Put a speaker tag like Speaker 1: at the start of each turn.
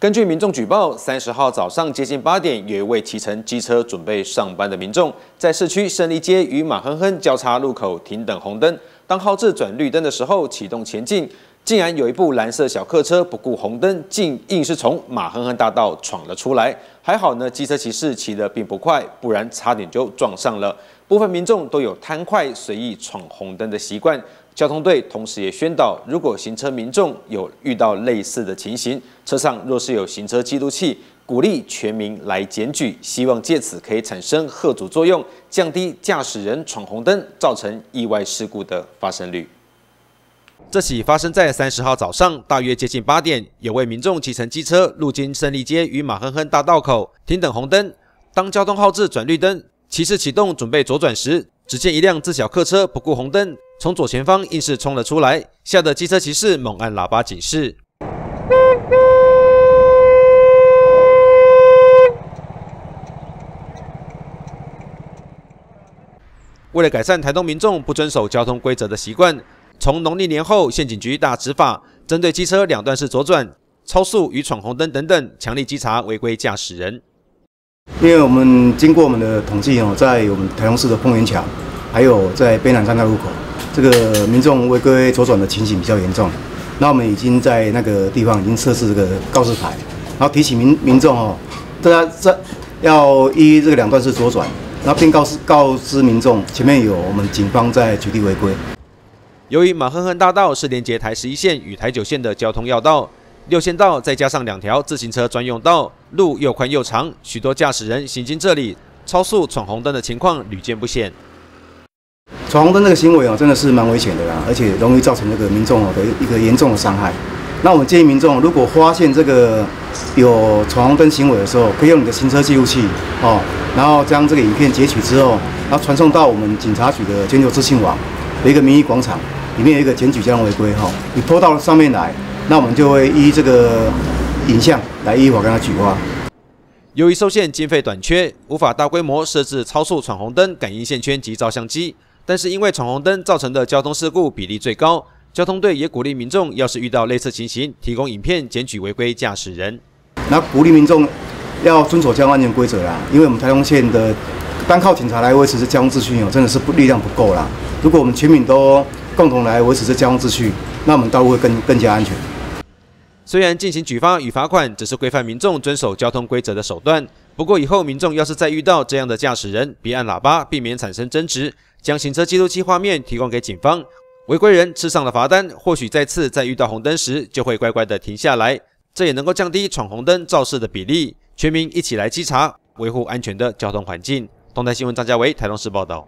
Speaker 1: 根据民众举报，三十号早上接近八点，有一位骑乘机车准备上班的民众，在市区胜利街与马亨亨交叉路口停等红灯。当号志转绿灯的时候，启动前进，竟然有一部蓝色小客车不顾红灯，竟硬是从马亨亨大道闯了出来。还好呢，机车骑士骑得并不快，不然差点就撞上了。部分民众都有贪快随意闯红灯的习惯。交通队同时也宣导，如果行车民众有遇到类似的情形，车上若是有行车记录器，鼓励全民来检举，希望借此可以产生贺阻作用，降低驾驶人闯红灯造成意外事故的发生率。这起发生在三十号早上，大约接近八点，有位民众骑乘机车路经胜利街与马亨亨大道口停等红灯，当交通号志转绿灯，骑士启动准备左转时，只见一辆自小客车不顾红灯。从左前方硬是冲了出来，吓得机车骑士猛按喇叭警示。为了改善台东民众不遵守交通规则的习惯，从农历年后，县警局大执法，针对机车两段式左转、超速与闯红灯等等，强力稽查违规驾驶人。
Speaker 2: 因为我们经过我们的统计哦，在我们台东市的凤园桥，还有在北南站大路口。这个民众违规左转的情形比较严重，那我们已经在那个地方已经设置这个告示牌，然后提醒民民众哦，大家在要依这个两段式左转，然后并告示告知民众前面有我们警方在取缔违规。
Speaker 1: 由于马亨亨大道是连接台十一线与台九线的交通要道，六线道再加上两条自行车专用道，路又宽又长，许多驾驶人行经这里超速闯红灯的情况屡见不鲜。
Speaker 2: 闯红灯这个行为哦，真的是蛮危险的啦，而且容易造成那个民众哦的一个严重的伤害。那我们建议民众，如果发现这个有闯红灯行为的时候，可以用你的行车记录器哦，然后将这个影片截取之后，然后传送到我们警察局的全球资讯网的一个民意广场，里面有一个检举交通违规哈，你拖到上面来，那我们就会依这个影像来依法跟他举发。
Speaker 1: 由于受限经费短缺，无法大规模设置超速闯红灯感应线圈及照相机。但是因为闯红灯造成的交通事故比例最高，交通队也鼓励民众，要是遇到类似情形，提供影片检举违规驾驶人。
Speaker 2: 那鼓励民众要遵守交通安全规则啦，因为我们台东县的单靠警察来维持这交通秩序哦，真的是不力量不够啦。如果我们全民都共同来维持这交通秩序，那我们道路会更更加安全。
Speaker 1: 虽然进行举发与罚款只是规范民众遵守交通规则的手段，不过以后民众要是再遇到这样的驾驶人，别按喇叭，避免产生争执。将行车记录器画面提供给警方，违规人吃上了罚单，或许再次在遇到红灯时就会乖乖的停下来，这也能够降低闯红灯肇事的比例。全民一起来稽查，维护安全的交通环境。东台新闻张家玮台中市报道。